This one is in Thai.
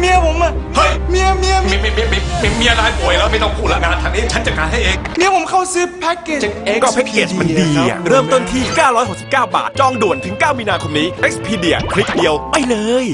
เมียผมอะเฮ้ยเมียเมียมีมีมีมีมีเมียนายป่วยแล้วไม่ต้องพูดละงานทางนี้ฉันจัดการให้เอง เมียผมเข้าซื้อแพ็กเกจ ก็แพ็กเกจมันดีอะเริ่มต้นที่ 969 บาท จองด่วนถึง 9 มีนาคมนี้ Expedia คลิกเดียวไปเลย